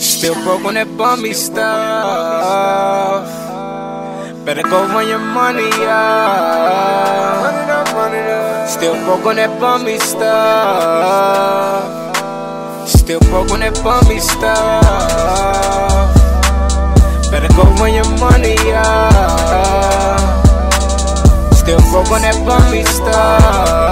Still broke on that bummy stuff. Better go run your money up. Still broke on that bummy stuff. Still broke on that bummy stuff. Better go run your money up. Still broke on that bummy stuff.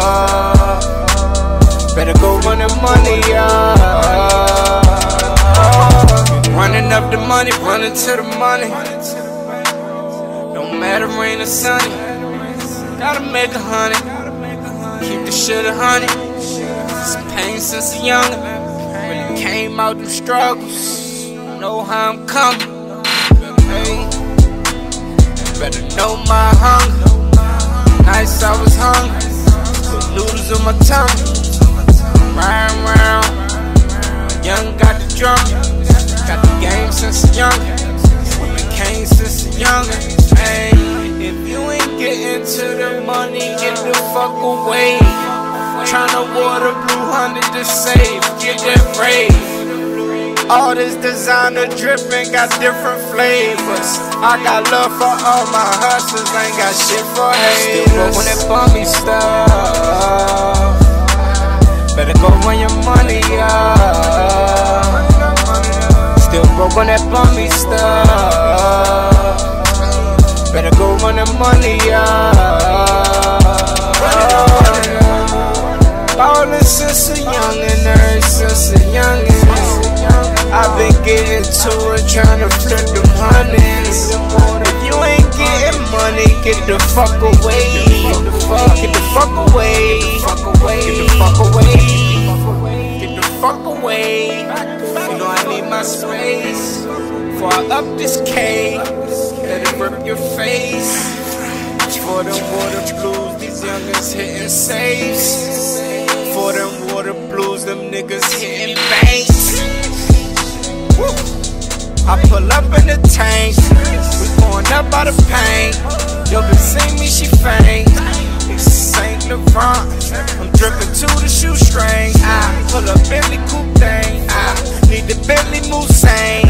Money, running to the money. Don't matter rain or sunny. Gotta make a honey. Keep the shit a honey. Some pain since a young. Really came out them struggles. Know how I'm coming. Better know my hunger. Nights I was hungry. Put noodles in my tongue. Round, round. Young got the drum. Got the game since a young. Women came since a young. Hey, if you ain't getting to the money, get the fuck away. Tryna water blue hundred to save. Get that rave. All this designer dripping got different flavors. I got love for all my hustlers, ain't got shit for haters. Still on that bummy stuff. Better go run your money Still broke on bummy stuff. Better go run the money up. Ballin' since a youngin', early since a youngin'. I've been getting to it, tryna flip them hundreds. If you ain't getting money, get the fuck away. Get the fuck, get the fuck away. Get the fuck away. Get the fuck away. My space. Before I up this K, let it rip your face. For them water blues, these youngins hitting safes. For them water blues, them niggas hitting banks. I pull up in the tank, we pouring up by the paint. Yo, bitch, see me, she faint. It's Saint Laurent, I'm dripping to the shoestring. I pull up Bentley coupe thing. I need the Bentley Mulsanne.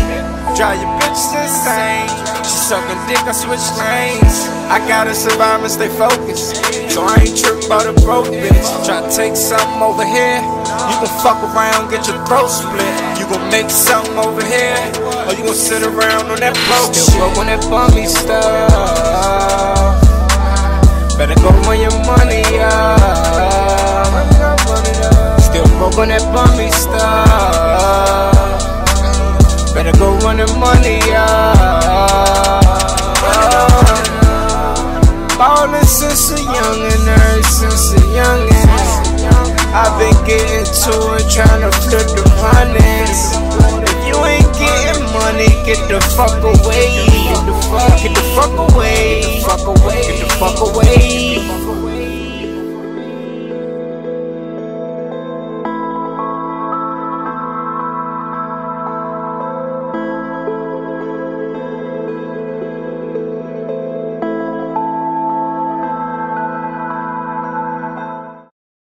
Drive your bitches insane. She sucking dick, I switch lanes. I gotta survive and stay focused. So I ain't tripping about a broke bitch. Try to take something over here. You gon' fuck around, get your throat split. You gon' make something over here. Or you gon' sit around on that broke Still shit. broke on that bummy stuff. Better go Still on that bummy stuff. Better go run the money up. Ballin' since a youngin', early since a youngin'. I've been getting to it, tryna flip them hundreds. If you ain't getting money, get the fuck away. Get the fuck, get the fuck away. Get the fuck away. Get the fuck away.